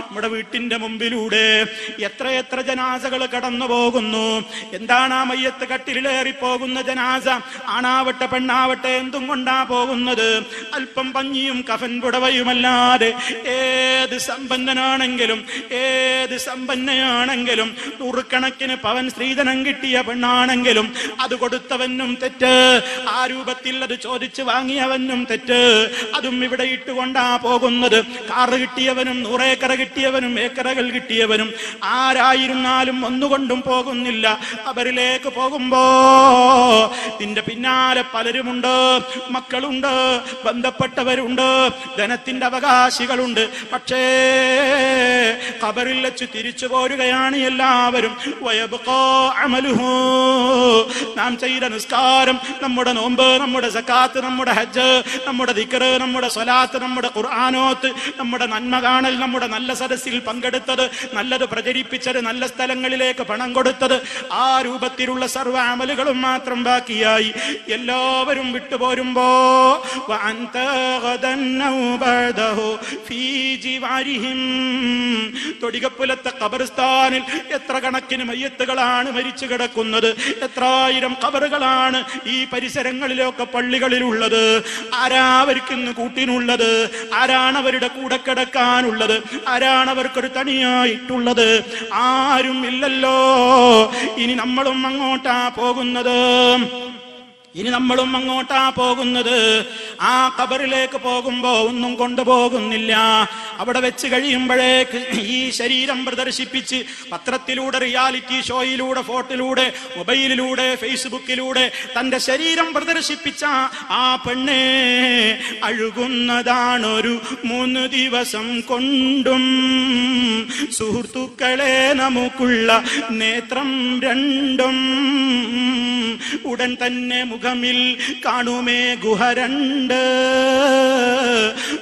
നമ്മുടെ വീട്ടിന്റെ മുമ്പിലൂടെ എത്ര ജനാസകൾ കടന്നു പോകുന്നു. എന്താണ് ആ മയ്യത്ത് കട്ടിലേറി പോകുന്ന ജനാസ? ആണാവട്ടെ പെണ്ണാവട്ടെ എന്തും കൊണ്ടാ പോകുന്നത്? അല്പം പഞ്ഞിയും കഫൻ പുടവയുമല്ലാതെ ഏത് സമ്പന്നനാണെങ്കിലും ഏത് സമ്പന്നയാണെങ്കിലും നൂറുകണക്കിന് പവൻ സ്ത്രീധനം കിട്ടിയ പെണ്ണാണെങ്കിലും അത് കൊടുത്തവനും തെറ്റ്. ആ രൂപത്തിൽ അത് ചോദിച്ചു വാങ്ങിയവനും തെറ്റ്. അതും ഇവിടെ ഇട്ടുകൊണ്ടാ പോകുന്നത്. കാറ് കിട്ടിയവനും നൂറേക്കറ കിട്ടിയവനും ഏക്കറകൾ കിട്ടിയവനും ആരായിരുന്നാലും ഒന്നുകൊണ്ടും പോകുന്നില്ല. അവരിലേക്ക് പോകുമ്പോ നിന്റെ പിന്നാലെ പലരുമുണ്ട്. മക്കളുണ്ട് ബന്ധപ്പെട്ടവരുണ്ട് ധനത്തിന്റെ അവകാശികളുണ്ട്. പക്ഷേ കബറിൽ വെച്ച് തിരിച്ചു പോരുകയാണ് എല്ലാവരും. നാം ചെയ്ത നിസ്കാരം നമ്മുടെ നോമ്പ് നമ്മുടെ സക്കാത്ത് നമ്മുടെ ഹജ്ജ് നമ്മുടെ ദിക്കറ് നമ്മുടെ സ്വലാത്ത് നമ്മുടെ ഖുർആാനോത്ത് നമ്മുടെ നന്മ കാണൽ നമ്മുടെ നല്ല സദസ്സിൽ പങ്കെടുത്തത് നല്ലത് പ്രചരിപ്പിച്ചത് നല്ല സ്ഥലങ്ങളിലേക്ക് പണം കൊടുത്തത് ആ രൂപത്തിലുള്ള സർവ അമലുകളും മാത്രം ബാക്കിയായി. എല്ലാവരും വിട്ടുപോരുമ്പോ തൊടികപ്പുലത്തെ കബർസ്ഥാനിൽ എത്ര കണക്കിന് മയ്യത്തുകളാണ് മരിച്ചു കിടക്കുന്നത്? എത്രായിരം ഖബറുകളാണ് ഈ പരിസരങ്ങളിലൊക്കെ പള്ളികളിലുള്ളത്. ആരാ അവർക്കിന്ന് കൂട്ടിനുള്ളത്? ആരാണ് അവരുടെ കൂടെ കിടക്കാനുള്ളത്? ആരാണ് അവർക്കൊരു തണിയായിട്ടുള്ളത് ആരും ഇല്ലല്ലോ. ഇനി നമ്മളും അങ്ങോട്ടാ പോകുന്നത്. ഇനി നമ്മളും അങ്ങോട്ടാ പോകുന്നത്. ആ കബറിലേക്ക് പോകുമ്പോ ഒന്നും കൊണ്ടുപോകുന്നില്ല. അവിടെ വെച്ച് കഴിയുമ്പോഴേക്ക് ഈ ശരീരം പ്രദർശിപ്പിച്ച് പത്രത്തിലൂടെ റിയാലിറ്റി ഷോയിലൂടെ ഫോട്ടിലൂടെ മൊബൈലിലൂടെ ഫേസ്ബുക്കിലൂടെ തന്റെ ശരീരം പ്രദർശിപ്പിച്ച ആ പെണ്ണെ അഴുകുന്നതാണൊരു മൂന്ന് ദിവസം കൊണ്ടും. സുഹൃത്തുക്കളെ നമുക്കുള്ള നേത്രം രണ്ടും. ഉടൻ തന്നെ മുഖമിൽ കാണുമേ ഗുഹരണ്ട്.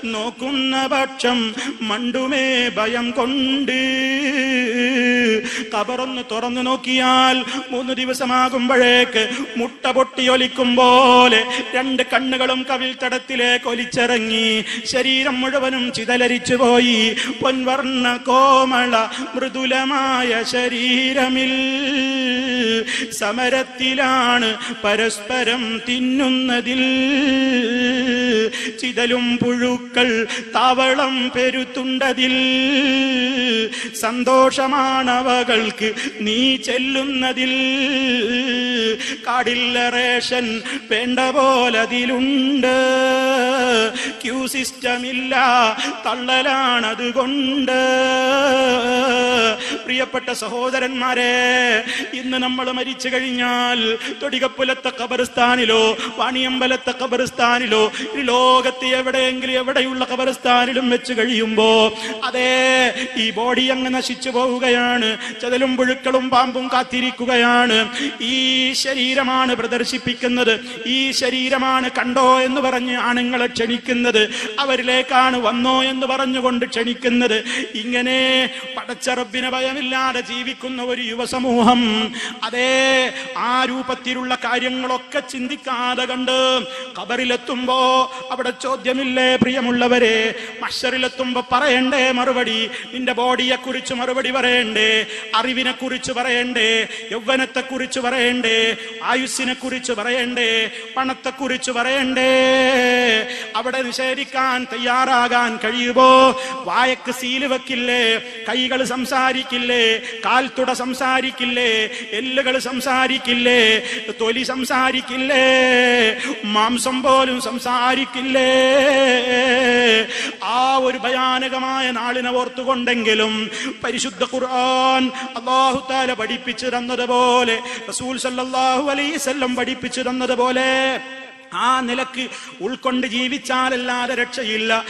നോക്കുന്ന പക്ഷം മണ്ടുമേ ഭയം കൊണ്ട്. കബറൊന്ന് തുറന്നു നോക്കിയാൽ മൂന്ന് ദിവസമാകുമ്പോഴേക്ക് മുട്ട പൊട്ടിയൊലിക്കും പോലെ രണ്ട് കണ്ണുകളും കവിൽ തടത്തിലേക്ക് ഒലിച്ചിറങ്ങി ശരീരം മുഴുവനും ചിതലരിച്ചു പോയി. പൊൻവർണ കോമള മൃദുലമായ ശരീരമിൽ സമരത്തിലാണ് പരസ്പരം തിന്നുന്നതിൽ. ചിതലും പുഴുക്കൾ താവളം പെരുത്തുണ്ടതിൽ. സന്തോഷമാണവകൾക്ക് നീ ചെല്ലുന്നതിൽ കാടില്ല റേഷൻ വേണ്ട പോലതിലുണ്ട്. ക്യൂ സിസ്റ്റമില്ല തള്ളലാണതുകൊണ്ട്. പ്രിയപ്പെട്ട സഹോദരന്മാരെ ഇന്ന് നമ്മൾ മരിച്ചു കഴിഞ്ഞാൽ തൊടികപ്പുലത്തെ കബറിസ്ഥാനിലോ പണിയമ്പലത്തെ കബറിസ്ഥാനിലോ ലോകത്ത് എവിടെയെങ്കിലും എവിടെയുള്ള കബറിസ്ഥാനിലും വെച്ച് കഴിയുമ്പോ അതേ ഈ ബോഡി അങ്ങ് നശിച്ചു പോവുകയാണ്. ചതലും പുഴുക്കളും പാമ്പും കാത്തിരിക്കുകയാണ്. ഈ ശരീരമാണ് പ്രദർശിപ്പിക്കുന്നത്. ഈ ശരീരമാണ് കണ്ടോ എന്ന് പറഞ്ഞ് ആണുങ്ങളെ ക്ഷണിക്കുന്നത്. അവരിലേക്കാണ് വന്നോ എന്ന് പറഞ്ഞുകൊണ്ട് ക്ഷണിക്കുന്നത്. ഇങ്ങനെ പടച്ചറബിന് ഭയമില്ലാതെ ജീവിക്കുന്ന ഒരു യുവസമൂഹം അതേ ആ രൂപത്തിലുള്ള കാര്യങ്ങളൊക്കെ ചിന്തിക്കാതെ കണ്ട് കബറിലെത്തുമ്പോ അവിടെ ചോദ്യമില്ലേ പ്രിയമുള്ളവരെ? മഷറിലെത്തുമ്പോ പറയണ്ടേ മറുപടി? നിന്റെ ബോഡിയെ കുറിച്ച് മറുപടി പറയണ്ടേ? അറിവിനെ കുറിച്ച് പറയണ്ടേ? യൗവനത്തെ കുറിച്ച് പറയണ്ടേ? ആയുസ്സിനെ കുറിച്ച് പറയണ്ടേ? പണത്തെ കുറിച്ച് പറയണ്ടേ? അവിടെ നിഷേധിക്കാൻ തയ്യാറാകാൻ കഴിയുമോ? വായക്ക് സീൽ വെക്കില്ലേ? കൈകൾ സംസാരിക്കില്ലേ? കാൽത്തുട സംസാരിക്കില്ലേ? എല്ലുകൾ സംസാരിക്കില്ലേ? തൊലി സംസാരിക്കില്ലേ? മാംസം പോലും സംസാരിക്കില്ലേ? ആ ഒരു ഭയാനകമായ നാളിനെ ഓർത്തുകൊണ്ടെങ്കിലും പരിശുദ്ധ ഖുർആൻ അള്ളാഹു താല പഠിപ്പിച്ചു തന്നതുപോലെ റസൂൽ സല്ലാഹു അലൈസ് പഠിപ്പിച്ചു തന്നതുപോലെ ആ നിലയ്ക്ക് ഉൾക്കൊണ്ട് ജീവിച്ചാലല്ലാതെ രക്ഷയില്ല.